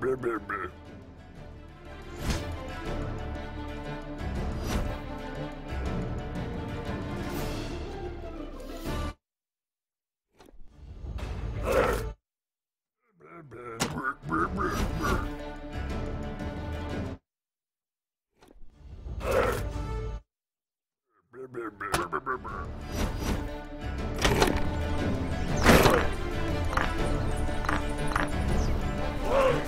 Blah, blah, blah. Whoa!